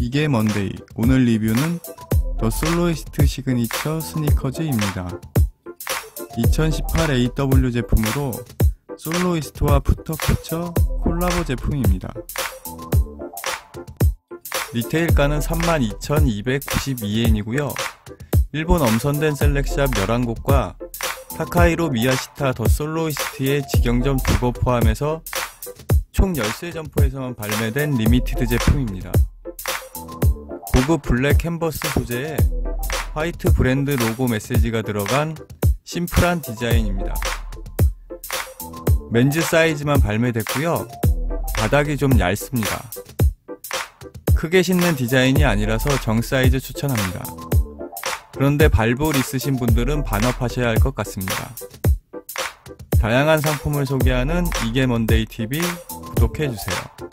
이게 먼데이. 오늘 리뷰는 The Soloist 시그니처 스니커즈입니다. 2018 AW 제품으로 Soloist와 Foot the Coacher 콜라보 제품입니다. retail가는 32,292엔이고요. 일본 엄선된 select shop 11곳과 타카히로 미야시타 The Soloist의 직영점 두곳 포함해서 총 13점포에서만 발매된 limited 제품입니다. 고급 블랙 캔버스 소재에 화이트 브랜드 로고 메시지가 들어간 심플한 디자인입니다. men's 사이즈만 발매됐고요. 바닥이 좀 얇습니다. 크게 신는 디자인이 아니라서 정 사이즈 추천합니다. 그런데 발볼 있으신 분들은 반 up하셔야 할 것 같습니다. 다양한 상품을 소개하는 이게 먼데이 TV 구독해주세요.